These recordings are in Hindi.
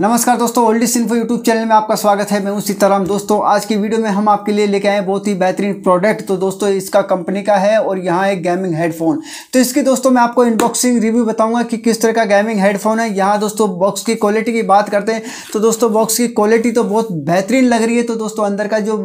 नमस्कार दोस्तों, ओल्ड इन्फो यूट्यूब चैनल में आपका स्वागत है। मैं हूँ सीताराम। दोस्तों, आज की वीडियो में हम आपके लिए लेके आए बहुत ही बेहतरीन प्रोडक्ट तो दोस्तों, इसका कंपनी का है और यहाँ एक गेमिंग हेडफोन तो इसकी दोस्तों, मैं आपको इनबॉक्सिंग रिव्यू बताऊँगा कि किस तरह का गेमिंग हेडफोन है। यहाँ दोस्तों बॉक्स की क्वालिटी की बात करते हैं। तो दोस्तों बॉक्स की क्वालिटी तो बहुत बेहतरीन लग रही है। तो दोस्तों, अंदर का जो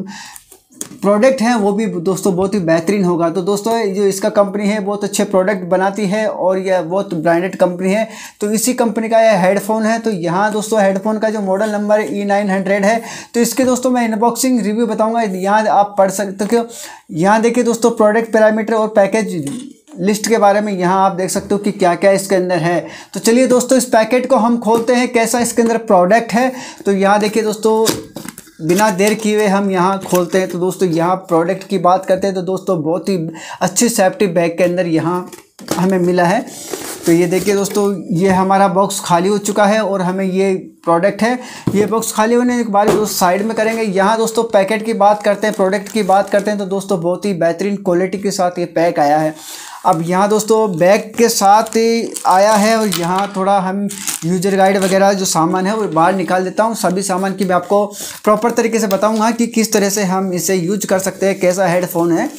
प्रोडक्ट हैं, वो भी दोस्तों बहुत ही बेहतरीन होगा। तो दोस्तों जो इसका कंपनी है, बहुत अच्छे प्रोडक्ट बनाती है और यह बहुत ब्रांडेड कंपनी है। तो इसी कंपनी का यह हेडफोन है। तो यहाँ दोस्तों, हेडफोन का जो model number E nine hundred है। तो इसके दोस्तों, मैं इनबॉक्सिंग रिव्यू बताऊँगा। यहाँ आप पढ़ सकते हो यहाँ देखिए दोस्तों प्रोडक्ट पैरामीटर और पैकेज लिस्ट के बारे में यहाँ आप देख सकते हो कि क्या क्या इसके अंदर है। तो चलिए दोस्तों, इस पैकेट को हम खोलते हैं, कैसा इसके अंदर प्रोडक्ट है। तो यहाँ देखिए दोस्तों बिना देर किए हम यहाँ खोलते हैं। तो दोस्तों, यहाँ प्रोडक्ट की बात करते हैं तो दोस्तों, बहुत ही अच्छी सेफ्टी बैग के अंदर यहाँ हमें मिला है। तो ये देखिए दोस्तों, ये हमारा बॉक्स खाली हो चुका है और हमें ये प्रोडक्ट है। ये बॉक्स खाली होने के बाद दोस्तों साइड में करेंगे। यहाँ दोस्तों पैकेट की बात करते हैं प्रोडक्ट की बात करते हैं तो दोस्तों, बहुत ही बेहतरीन क्वालिटी के साथ ये पैक आया है। अब यहाँ दोस्तों बैग के साथ आया है और यहाँ थोड़ा हम यूज़र गाइड वगैरह जो सामान है वो बाहर निकाल देता हूँ। सभी सामान की मैं आपको प्रॉपर तरीके से बताऊँगा कि किस तरह से हम इसे यूज़ कर सकते हैं, कैसा हेडफोन है।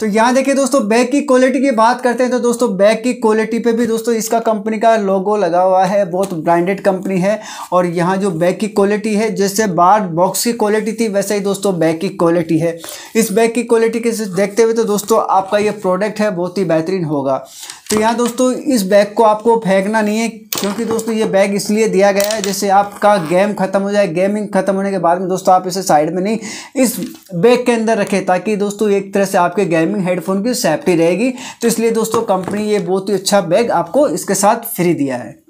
तो यहाँ देखिए दोस्तों, बैग की क्वालिटी की बात करते हैं तो दोस्तों, बैग की क्वालिटी पे भी दोस्तों, इसका कंपनी का लोगो लगा हुआ है, बहुत ब्रांडेड कंपनी है और यहाँ जो बैग की क्वालिटी है, जैसे बार बॉक्स की क्वालिटी थी, वैसे ही दोस्तों, बैग की क्वालिटी है। इस बैग की क्वालिटी के देखते हुए तो दोस्तों, आपका ये प्रोडक्ट है, बहुत ही बेहतरीन होगा। तो यहाँ दोस्तों, इस बैग को आपको फेंकना नहीं है, क्योंकि दोस्तों ये बैग इसलिए दिया गया है जैसे आपका गेम खत्म हो जाए गेमिंग खत्म होने के बाद में दोस्तों आप इसे साइड में नहीं, इस बैग के अंदर रखें ताकि दोस्तों एक तरह से आपके गेमिंग हेडफोन की सेफ्टी रहेगी। तो इसलिए दोस्तों कंपनी ये बहुत ही अच्छा बैग आपको इसके साथ फ्री दिया है।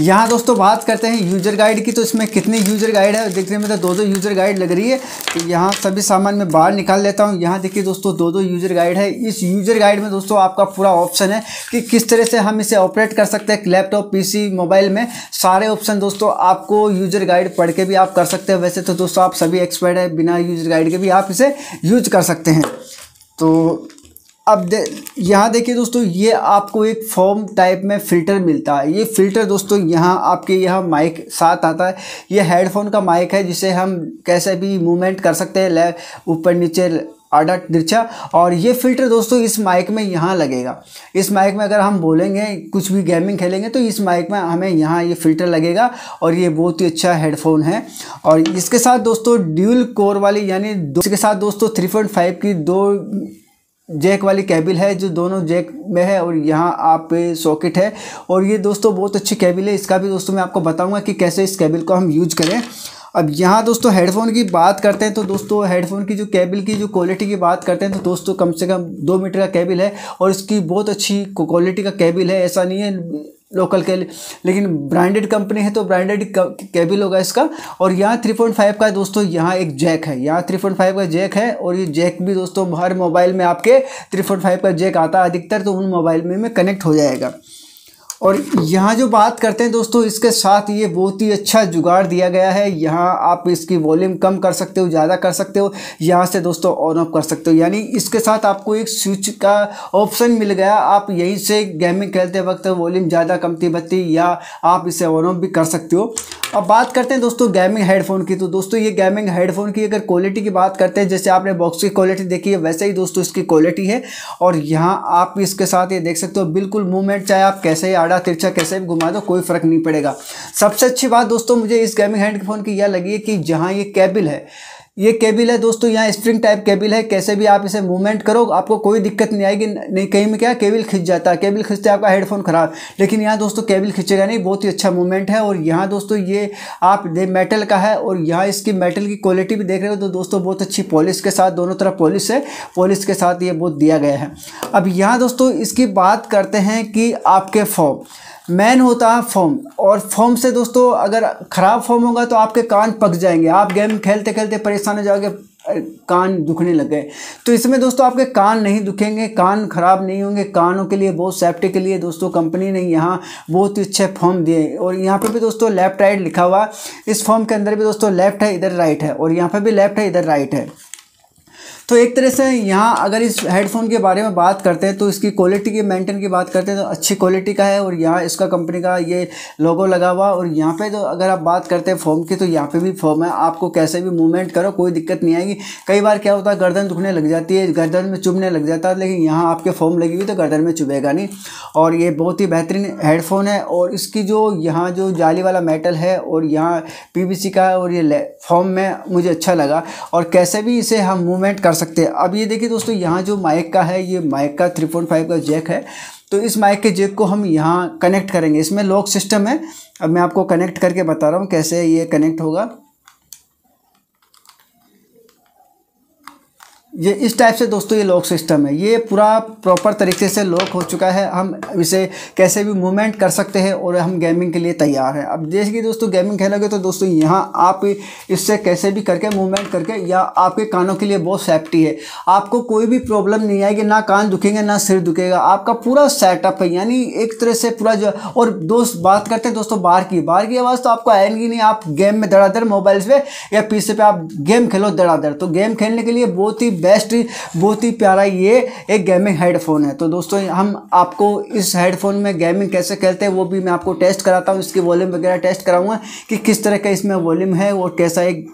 यहाँ दोस्तों बात करते हैं यूज़र गाइड की तो इसमें कितनी यूज़र गाइड है? देखने में तो दो दो यूज़र गाइड लग रही है। तो यहाँ सभी सामान मैं बाहर निकाल लेता हूँ। यहाँ देखिए दोस्तों दो दो यूज़र गाइड है। इस यूज़र गाइड में दोस्तों आपका पूरा ऑप्शन है कि किस तरह से हम इसे ऑपरेट कर सकते हैं लैपटॉप पीसी मोबाइल में। सारे ऑप्शन दोस्तों आपको यूज़र गाइड पढ़ के भी आप कर सकते हैं। वैसे तो दोस्तों आप सभी एक्सपर्ट है, बिना यूज़र गाइड के भी आप इसे यूज़ कर सकते हैं। तो अब दे, यहाँ देखिए दोस्तों, ये आपको एक फॉर्म टाइप में फ़िल्टर मिलता है। ये फ़िल्टर दोस्तों, यहाँ आपके यहाँ माइक साथ आता है। ये हेडफोन का माइक है, जिसे हम कैसे भी मूवमेंट कर सकते हैं ऊपर नीचे आडा तिरछा। और ये फ़िल्टर दोस्तों, इस माइक में यहाँ लगेगा। इस माइक में अगर हम बोलेंगे, कुछ भी गेमिंग खेलेंगे तो इस माइक में हमें यहाँ ये फ़िल्टर लगेगा। और ये बहुत ही अच्छा हेडफोन है। और इसके साथ दोस्तों ड्यूल कोर वाली, यानी इसके साथ दोस्तों थ्री की दो जैक वाली कैबिल है, जो दोनों जैक में है और यहाँ आप सॉकेट है। और ये दोस्तों बहुत अच्छी कैबिल है। इसका भी दोस्तों मैं आपको बताऊँगा कि कैसे इस कैबिल को हम यूज़ करें। अब यहाँ दोस्तों हेडफोन की बात करते हैं तो दोस्तों हेडफोन की जो केबल की जो क्वालिटी की बात करते हैं तो दोस्तों कम से कम दो मीटर का केबल है और इसकी बहुत अच्छी क्वालिटी का केबल है। ऐसा नहीं है लोकल के लेकिन ब्रांडेड कंपनी है तो ब्रांडेड केबल होगा इसका? और यहाँ थ्री पॉइंट फाइव का दोस्तों यहाँ एक जैक है। यहाँ थ्री पॉइंट फाइव का जैक है और ये जैक भी दोस्तों हर मोबाइल में आपके थ्री पॉइंट फाइव का जैक आता है अधिकतर तो उन मोबाइल में, में कनेक्ट हो जाएगा। और यहाँ जो बात करते हैं दोस्तों, इसके साथ ये बहुत ही अच्छा जुगाड़ दिया गया है। यहाँ आप इसकी वॉल्यूम कम कर सकते हो, ज़्यादा कर सकते हो। यहाँ से दोस्तों ऑन ऑफ़ कर सकते हो। यानी इसके साथ आपको एक स्विच का ऑप्शन मिल गया। आप यहीं से गेमिंग खेलते वक्त वॉल्यूम ज़्यादा कमती बत्ती या आप इसे ऑन ऑफ़ भी कर सकते हो। अब बात करते हैं दोस्तों गेमिंग हेडफोन की। तो दोस्तों, ये गेमिंग हेडफोन की अगर क्वालिटी की बात करते हैं, जैसे आपने बॉक्स की क्वालिटी देखी है, वैसे ही दोस्तों इसकी क्वालिटी है। और यहाँ आप इसके साथ ये देख सकते हो, बिल्कुल मूवमेंट चाहे आप कैसे ही आड़ा तिरछा कैसे भी घुमा दो, कोई फ़र्क नहीं पड़ेगा। सबसे अच्छी बात दोस्तों, मुझे इस गेमिंग हेडफोन की यह लगी है कि जहाँ ये केबल है ये केबिल है दोस्तों, यहाँ स्प्रिंग टाइप केबिल है। कैसे भी आप इसे मूवमेंट करो, आपको कोई दिक्कत नहीं आएगी। नहीं, कहीं में क्या, केबल खिंच जाता है। केबिल खिंचते आपका हेडफोन ख़राब। लेकिन यहाँ दोस्तों, केबिल खिंचेगा नहीं, बहुत ही अच्छा मूवमेंट है। और यहाँ दोस्तों, ये आप मेटल का है। और यहाँ इसकी मेटल की क्वालिटी भी देख रहे हो तो दोस्तों, बहुत अच्छी पॉलिश के साथ, दोनों तरफ़ पॉलिश है। पॉलिश के साथ ये बहुत दिया गया है। अब यहाँ दोस्तों, इसकी बात करते हैं कि आपके फॉर्म मैन होता है फॉर्म। और फॉर्म से दोस्तों, अगर ख़राब फॉर्म होगा तो आपके कान पक जाएँगे। आप गेम खेलते खेलते परेशान हो जाओगे कान दुखने लग गए। तो इसमें दोस्तों आपके कान नहीं दुखेंगे, कान ख़राब नहीं होंगे। कानों के लिए, बहुत सेफ्टी के लिए दोस्तों कंपनी ने यहाँ बहुत ही अच्छे फॉर्म दिए। और यहाँ पे भी दोस्तों लेफ़्ट राइट लिखा हुआ। इस फॉर्म के अंदर भी दोस्तों लेफ़्ट है, इधर राइट है। और यहाँ पे भी लेफ़्ट है, इधर राइट है। तो एक तरह से यहाँ अगर इस हेडफोन के बारे में बात करते हैं तो इसकी क्वालिटी की मेंटेन की बात करते हैं तो अच्छी क्वालिटी का है और यहाँ इसका कंपनी का ये लोगो लगा हुआ और यहाँ पे तो अगर आप बात करते हैं फॉर्म की तो यहाँ पे भी फॉर्म है। आपको कैसे भी मूवमेंट करो, कोई दिक्कत नहीं आएगी। कई बार क्या होता है, गर्दन दुखने लग जाती है, गर्दन में चुभने लग जाता है, लेकिन यहाँ आपके फॉर्म लगी हुई तो गर्दन में चुभेगा नहीं। और ये बहुत ही बेहतरीन हेडफोन है और इसकी जो यहाँ जो जाली वाला मेटल है और यहाँ पी का और ये फॉर्म में मुझे अच्छा लगा। और कैसे भी इसे हम मूवमेंट कर सकते हैं। अब ये देखिए दोस्तों, यहाँ जो माइक का है, ये माइक का थ्री पॉइंट फाइव का जैक है। तो इस माइक के जैक को हम यहाँ कनेक्ट करेंगे। इसमें लॉक सिस्टम है। अब मैं आपको कनेक्ट करके बता रहा हूँ कैसे ये कनेक्ट होगा। ये इस टाइप से दोस्तों ये लॉक सिस्टम है। ये पूरा प्रॉपर तरीके से लॉक हो चुका है। हम इसे कैसे भी मूवमेंट कर सकते हैं और हम गेमिंग के लिए तैयार हैं। अब जैसे कि दोस्तों गेमिंग खेलोगे तो दोस्तों यहाँ आप इससे कैसे भी करके मूवमेंट करके या आपके कानों के लिए बहुत सेफ्टी है। आपको कोई भी प्रॉब्लम नहीं आएगी, ना कान दुखेंगे, ना सिर दुखेगा। आपका पूरा सेटअप है। यानी एक तरह से पूरा जो और दोस्त बात करते हैं दोस्तों बाहर की। बाहर की आवाज़ तो आपको आएगी नहीं। आप गेम में धड़ाधड़ मोबाइल्स पर या पीसी पे आप गेम खेलो धड़ाधड़। तो गेम खेलने के लिए बहुत ही बेस्ट, बहुत ही प्यारा ये एक गेमिंग हेडफोन है। तो दोस्तों, हम आपको इस हेडफोन में गेमिंग कैसे खेलते हैं, वो भी मैं आपको टेस्ट कराता हूँ। इसकी वॉल्यूम वगैरह टेस्ट कराऊँगा कि किस तरह का इसमें वॉल्यूम है और कैसा एक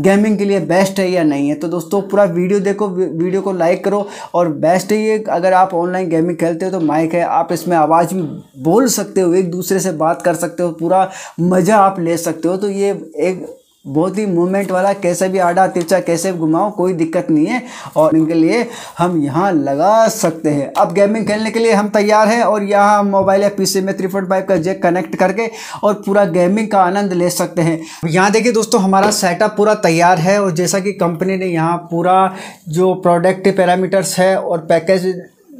गेमिंग के लिए बेस्ट है या नहीं है। तो दोस्तों, पूरा वीडियो देखो वीडियो को लाइक करो और बेस्ट है ये, अगर आप ऑनलाइन गेमिंग खेलते हो तो माइक है। आप इसमें आवाज़ भी बोल सकते हो, एक दूसरे से बात कर सकते हो, पूरा मज़ा आप ले सकते हो। तो ये एक बहुत ही मूवमेंट वाला, कैसे भी आड़ा तिरछा, कैसे भी घुमाओ, कोई दिक्कत नहीं है। और इनके लिए हम यहाँ लगा सकते हैं। अब गेमिंग खेलने के लिए हम तैयार हैं और यहाँ मोबाइल या पीसी में थ्री फोर फाइव का जेक कनेक्ट करके और पूरा गेमिंग का आनंद ले सकते हैं। यहाँ देखिए दोस्तों, हमारा सेटअप पूरा तैयार है और जैसा कि कंपनी ने यहाँ पूरा जो प्रोडक्ट पैरामीटर्स है और पैकेज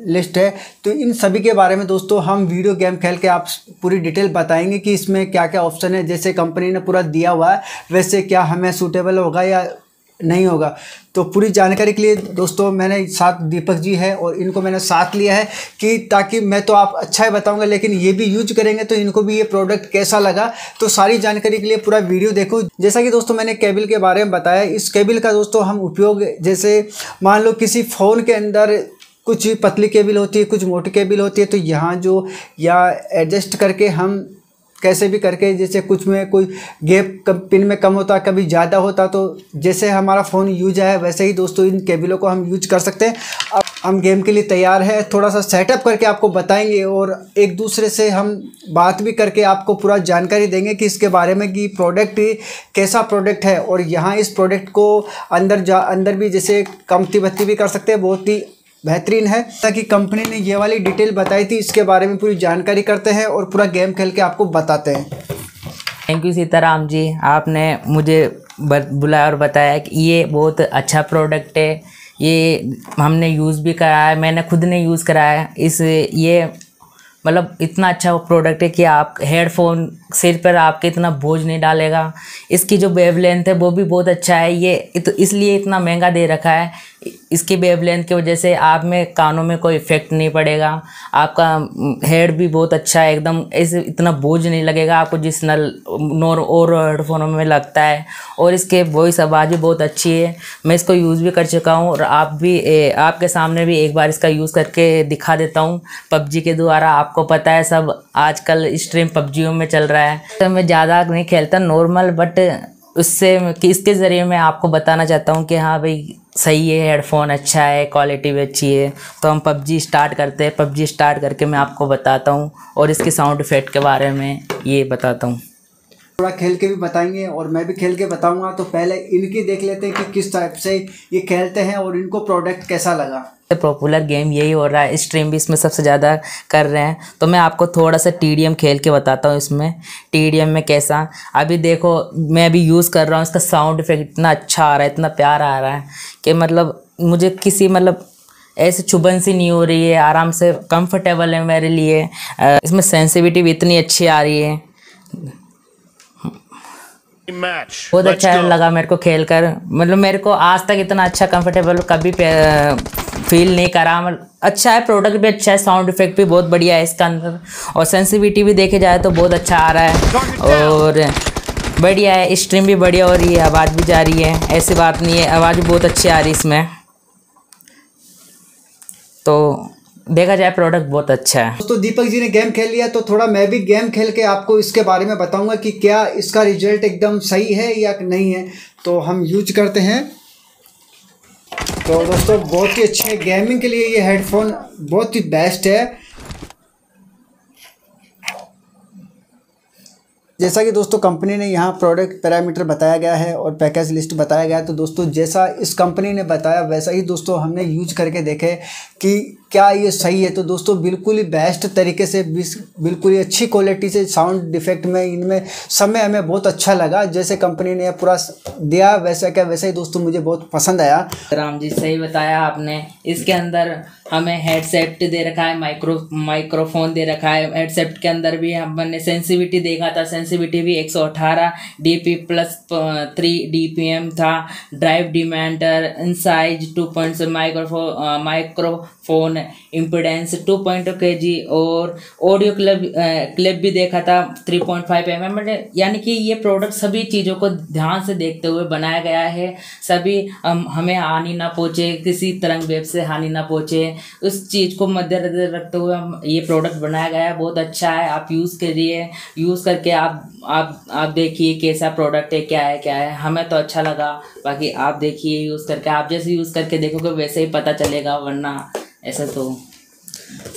लिस्ट है। तो इन सभी के बारे में दोस्तों, हम वीडियो गेम खेल के आप पूरी डिटेल बताएँगे कि इसमें क्या क्या ऑप्शन है। जैसे कंपनी ने पूरा दिया हुआ है, वैसे क्या हमें सूटेबल होगा या नहीं होगा। तो पूरी जानकारी के लिए दोस्तों, मैंने साथ दीपक जी है और इनको मैंने साथ लिया है कि ताकि मैं तो आप अच्छा ही बताऊँगा, लेकिन ये भी यूज़ करेंगे तो इनको भी ये प्रोडक्ट कैसा लगा। तो सारी जानकारी के लिए पूरा वीडियो देखो। जैसा कि दोस्तों, मैंने केबल के बारे में बताया। इस केबल का दोस्तों, हम उपयोग, जैसे मान लो किसी फ़ोन के अंदर कुछ पतली केबल होती है, कुछ मोटी केबल होती है तो यहाँ जो या एडजस्ट करके हम कैसे भी करके, जैसे कुछ में कोई गैप कम पिन में कम होता, कभी ज़्यादा होता तो जैसे हमारा फ़ोन यूज़ है, वैसे ही दोस्तों इन केबलों को हम यूज़ कर सकते हैं। अब हम गेम के लिए तैयार है, थोड़ा सा सेटअप करके आपको बताएँगे और एक दूसरे से हम बात भी करके आपको पूरा जानकारी देंगे कि इसके बारे में कि प्रोडक्ट कैसा प्रोडक्ट है और यहाँ इस प्रोडक्ट को अंदर जा, अंदर भी जैसे कमती बत्ती भी कर सकते हैं, बहुत ही बेहतरीन है। ताकि कंपनी ने ये वाली डिटेल बताई थी, इसके बारे में पूरी जानकारी करते हैं और पूरा गेम खेल के आपको बताते हैं। Thank you Sitaram ji. आपने मुझे बुलाया और बताया कि ये बहुत अच्छा प्रोडक्ट है। ये हमने यूज़ भी करा है, मैंने खुद ने यूज़ कराया है। इस, ये मतलब इतना अच्छा प्रोडक्ट है कि आप हेडफोन सिर पर आपके इतना बोझ नहीं डालेगा। इसकी जो वेव लेंथ है वो भी बहुत अच्छा है। ये इत, इसलिए इतना महँगा दे रखा है। इसकी वेव लेंथ की वजह से आप में कानों में कोई इफ़ेक्ट नहीं पड़ेगा। आपका हेड भी बहुत अच्छा है। एकदम ऐसे इतना बोझ नहीं लगेगा। आपको जिस नल नोर और हेडफोनों में लगता है। और इसके वॉइस आवाज़ भी बहुत अच्छी है। मैं इसको यूज़ भी कर चुका हूँ। और आप भी ए, आपके सामने भी एक बार इसका यूज़ करके दिखा देता हूँ। पबजी के द्वारा आपको पता है सब आजकल स्ट्रीम पबजियों में चल रहा है। तो मैं ज़्यादा नहीं खेलता नॉर्मल बट उससे कि इसके ज़रिए मैं आपको बताना चाहता हूँ कि हाँ भाई, सही है हेडफोन अच्छा है क्वालिटी भी अच्छी है। तो हम पबजी स्टार्ट करते हैं। पबजी स्टार्ट करके मैं आपको बताता हूँ और इसके साउंड इफ़ेक्ट के बारे में ये बताता हूँ। थोड़ा खेल के भी बताएँगे और मैं भी खेल के बताऊँगा तो पहले इनकी देख लेते हैं कि किस टाइप से ये खेलते हैं और इनको प्रोडक्ट कैसा लगा। पॉपुलर गेम यही हो रहा है स्ट्रीम भी इसमें सबसे ज़्यादा कर रहे हैं। तो मैं आपको थोड़ा सा टीडीएम खेल के बताता हूँ इसमें। टीडीएम में कैसा, अभी देखो, मैं अभी यूज़ कर रहा हूँ, इसका साउंड इफ़ेक्ट इतना अच्छा आ रहा है, इतना प्यार आ रहा है कि मतलब मुझे किसी मतलब ऐसे चुभन सी नहीं हो रही है, आराम से कंफर्टेबल है मेरे लिए। इसमें सेंसिटिविटी भी इतनी अच्छी आ रही है। बहुत अच्छा लगा मेरे को खेल कर मतलब मेरे को आज तक इतना अच्छा कंफर्टेबल कभी फील नहीं करा। मतलब अच्छा है प्रोडक्ट भी अच्छा है साउंड इफ़ेक्ट भी बहुत बढ़िया है इसका अंदर। और सेंसिटिविटी भी देखे जाए तो बहुत अच्छा आ रहा है। और बढ़िया है स्ट्रीम भी बढ़िया हो रही है आवाज़ भी जा रही है। ऐसी बात नहीं है आवाज़ भी बहुत अच्छी आ रही है इसमें। तो देखा जाए प्रोडक्ट बहुत अच्छा है। दोस्तों, दीपक जी ने गेम खेल लिया तो थोड़ा मैं भी गेम खेल के आपको इसके बारे में बताऊँगा कि क्या इसका रिज़ल्ट एकदम सही है या नहीं है। तो हम यूज़ करते हैं। तो दोस्तों, बहुत ही अच्छे गेमिंग के लिए ये हेडफोन बहुत ही बेस्ट है। जैसा कि दोस्तों कंपनी ने यहाँ प्रोडक्ट पैरामीटर बताया गया है और पैकेज लिस्ट बताया गया है। तो दोस्तों, जैसा इस कंपनी ने बताया, वैसा ही दोस्तों हमने यूज़ करके देखे कि क्या ये सही है? तो दोस्तों, बिल्कुल ही बेस्ट तरीके से बिल्कुल ही अच्छी क्वालिटी से साउंड डिफेक्ट में, इनमें समय हमें बहुत अच्छा लगा। जैसे कंपनी ने पूरा दिया, वैसा क्या, वैसा ही दोस्तों मुझे बहुत पसंद आया। राम जी, सही बताया आपने। इसके अंदर हमें हेडसेट दे रखा है माइक्रो माइक्रोफोन दे रखा है। हेडसेट के अंदर भी हमने सेंसिविटी देखा था। सेंसिविटी भी 118 डीपी प्लस थ्री डीपीएम था। ड्राइव डिमांडर incise two point microphone microphone impedance two point के जी और ऑडियो क्लिप क्लिप भी देखा था three point five M M यानी कि ये प्रोडक्ट सभी चीज़ों को ध्यान से देखते हुए बनाया गया है। सभी, हम, हमें हानि ना पहुँचे, किसी तरंग वेब से हानि ना पहुँचे। उस चीज़ को मद्देनजर रखते हुए हम ये प्रोडक्ट बनाया गया है। बहुत अच्छा है, आप यूज़ करिए। यूज़ करके आप आप आप देखिए कैसा प्रोडक्ट है, क्या है क्या है। हमें तो अच्छा लगा, बाकी आप देखिए यूज़ करके। आप जैसे यूज़ करके देखोगे, वैसे ही पता चलेगा, वरना ऐसा तो।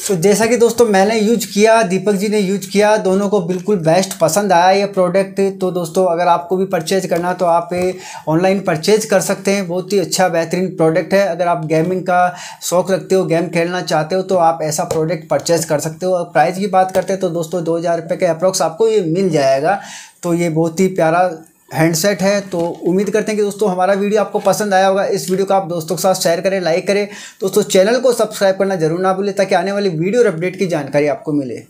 तो जैसा कि दोस्तों मैंने यूज़ किया, दीपक जी ने यूज़ किया, दोनों को बिल्कुल बेस्ट पसंद आया ये प्रोडक्ट तो दोस्तों अगर आपको भी परचेज करना तो आप ऑनलाइन परचेज कर सकते हैं। बहुत ही अच्छा बेहतरीन प्रोडक्ट है। अगर आप गेमिंग का शौक़ रखते हो गेम खेलना चाहते हो तो आप ऐसा प्रोडक्ट परचेज कर सकते हो। और प्राइस की बात करते हैं तो दोस्तों दो हज़ार रुपये के अप्रोक्स आपको ये मिल जाएगा। तो ये बहुत ही प्यारा हैंडसेट है तो उम्मीद करते हैं कि दोस्तों हमारा वीडियो आपको पसंद आया होगा। इस वीडियो को आप दोस्तों के साथ शेयर करें लाइक करें। दोस्तों, चैनल को सब्सक्राइब करना ज़रूर ना भूलें, ताकि आने वाली वीडियो और अपडेट की जानकारी आपको मिले।